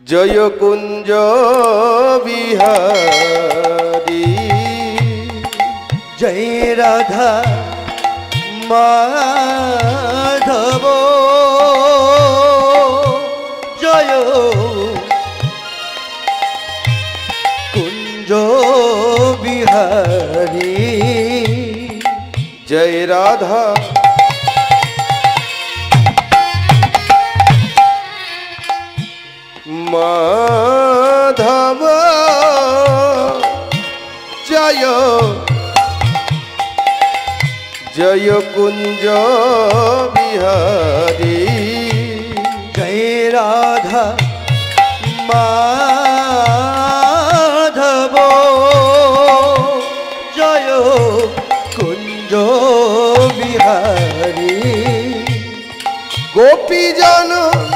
জয় কুঞ্জ বিহারী জয় রাধা মাধব জয় কুঞ্জ বিহারী জয় রাধা মাধব জয় জয় কুঞ্জ বিহারী জয় রাধা মাধব জয় কুঞ্জ বিহারী গোপীজন বল্লভ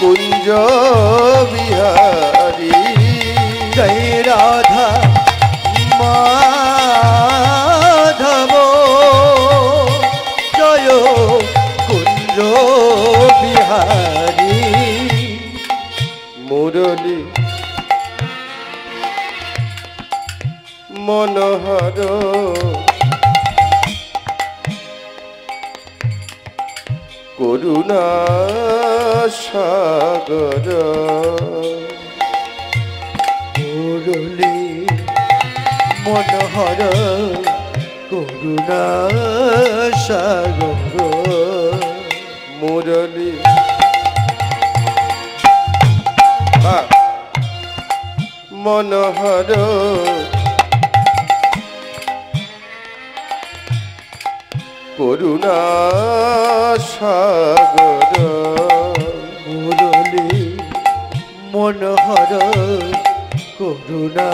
কুঞ্জ বিহারী। করুণা সাগর। মুরলী মনোহর করুণা সাগর। মুরলী মনোহর করুণা সাগর মুরলী মনোহর করুণা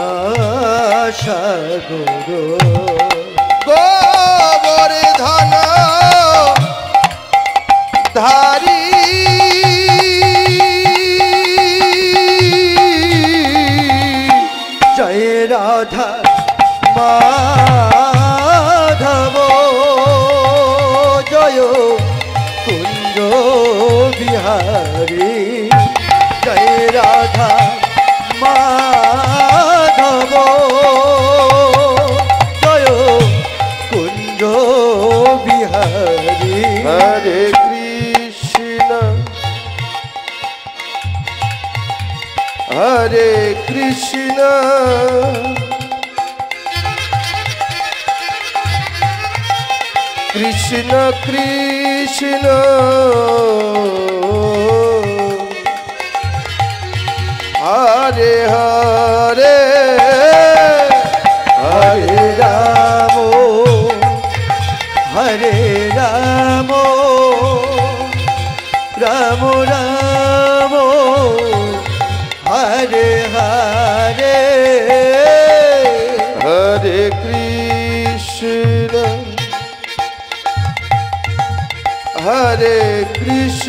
সাগর গোবর্ধন ধারি জয় রাধা বিহারী। জয় রাধা মাধব। জয় কুঞ্জ বিহারী। হরে কৃষ্ণ। হরে কৃষ্ণ। কৃষ্ণ কৃষ্ণ হরে হরে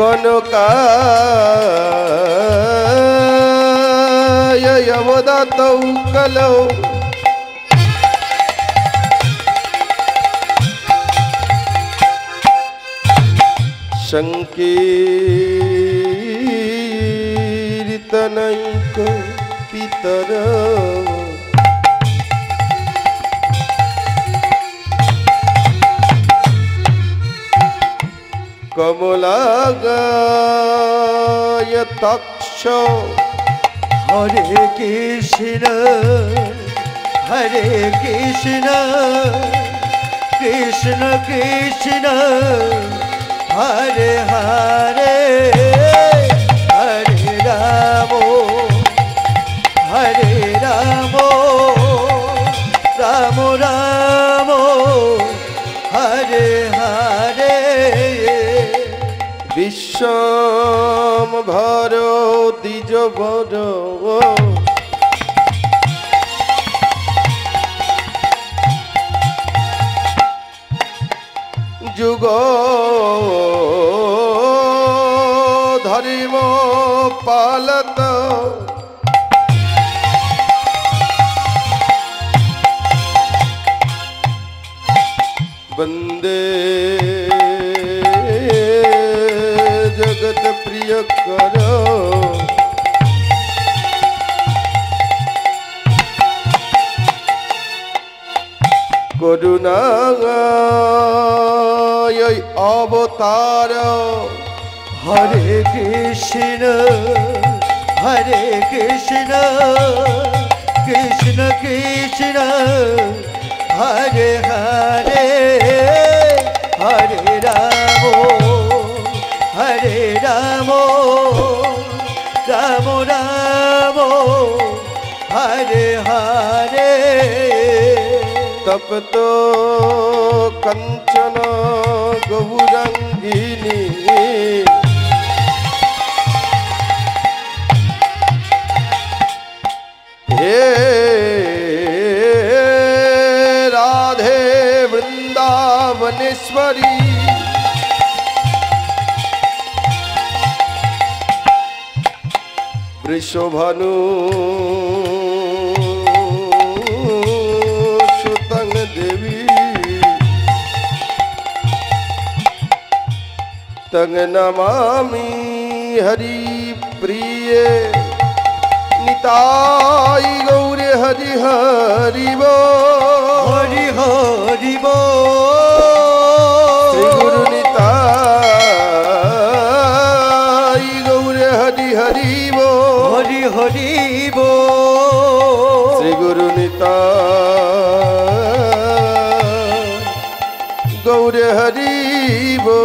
कोनो का यवदातौ कलौ संकीर्तनैक पितर কমলাগায় তক্ষ হরে কৃষ্ণ হরে কৃষ্ণ কৃষ্ণ কৃষ্ণ, হরে হরে হরে রাম হরে রাম রাম রাম, হরে হরে। বিশ্বম ভর দ্বিজ বর যুগ ধর্ম পালত বন্দে জগত প্রিয় কর। করুণায় অবতার, হরে কৃষ্ণ হরে কৃষ্ণ কৃষ্ণ কৃষ্ণ, হরে হরে হরে রাম। হরে রাম রাম রাম হরে হরে তপ্ত কঞ্চন গৌরঙ্গিনী হে রাধে বৃন্দাবনেশ্বরী বৃষভানু। সুতং দেবী। তং নমামি হরি প্রিয়। নিতাই গৌর হরি হরি হরি হরি হরি বো শ্রী গুরু নিতাই গৌর হরি বো